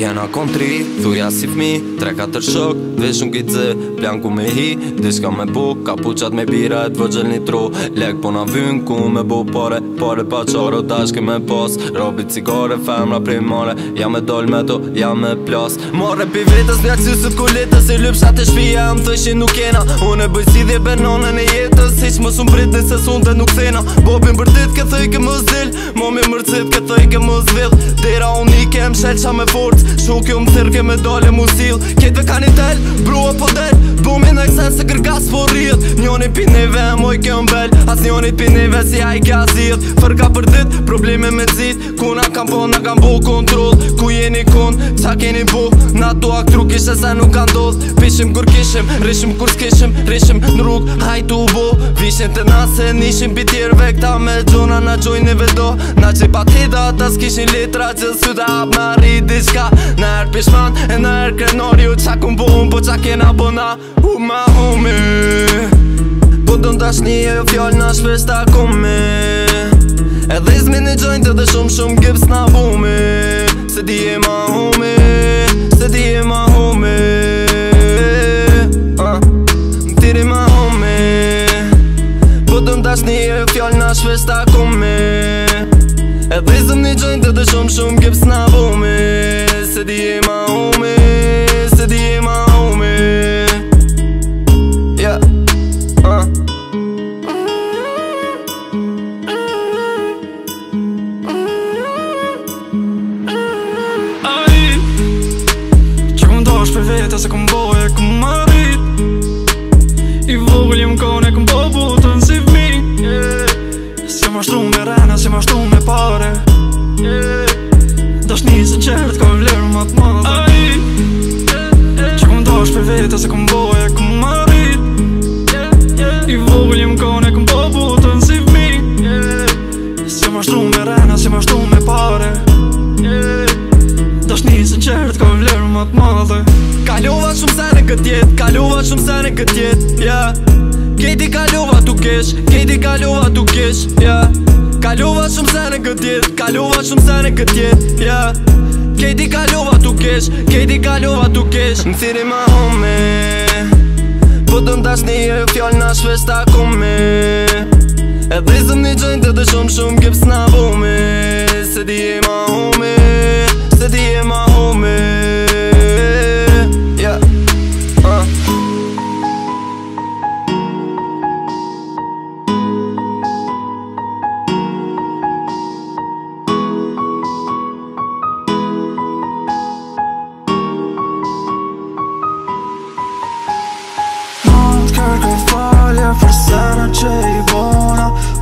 Jena kontri, thuja si fmi 3-4 shok, dhe shumë ki dze Plan ku me hi, dhe me bo Kapuqat me bira e të vëgjel një tro Lek po na vyn ku me bo pare Pare pa qaro, ta me pas Robit cigare, femra primare mare Ja me dol me to, ja me plas Mare pi vetës, njak si sët ku letës E lëpë të shpia, më thësht nuk kena Unë e bëj si dhe benone në jetës Heq më sun prit në se sun dhe nuk sena Bobin për ditë këthej ke më zil Mami më këthej ke më zvill Dera unike, më fort shu kjo më sirke me dole mu sil Kjetve ka një tel, brua po del Bumi në eksen se kërka së po rrit Njoni pi neve, moj kjo mbel As njoni pi neve si a i kja Fërka për dit, probleme me Ku Kuna kam po, në kam bu kontrol Ku jeni ku qa keni bu Na tua këtru kishe se nuk kanë doz Pishim kur kishim, rishim kur s'kishim Rishim në rrug, hajtu u bu Vishim të nase, nishim bitirve Këta me gjona na gjojnë i vedo Na që i patida, ta s'kishin litra Gjithë s'ky apë në arri diqka Në erë pishman, e në erë krenor Ju qa kun bu un, po qa kena bu na U ma humi Po do në tashni e jo fjall në shpesht të akumi Edhe izmin i gjojnë të dhe shumë shumë gips në bumi Se di e ma një gjojnë të të shumë shumë Gjep s'na vome Se di e ma ome Se di e ma ome Ja A A i për vërtet asë këm bojë e këm më rrit I vogëllë kone e këm po putën si fmi Si më shtru me rena, si më shtru me pare Dash një se qertë, këm vlerë më të madhe Kaluva shumë sene në këtë jetë, kaluva shumë sene në këtë jetë yeah. Kejti kaluva të keshë, kejti kaluva të keshë yeah. Kaluva shumë sene në këtë jetë, kaluva shumë sene në këtë jetë yeah. Kejti kaluva kesh Kejti ka tu kesh Në thiri ma home Po të në tash një e fjall në ashtë festa kume E dhe zëm një gjojnë të dëshom shumë kips s'na vome se non c'eri buona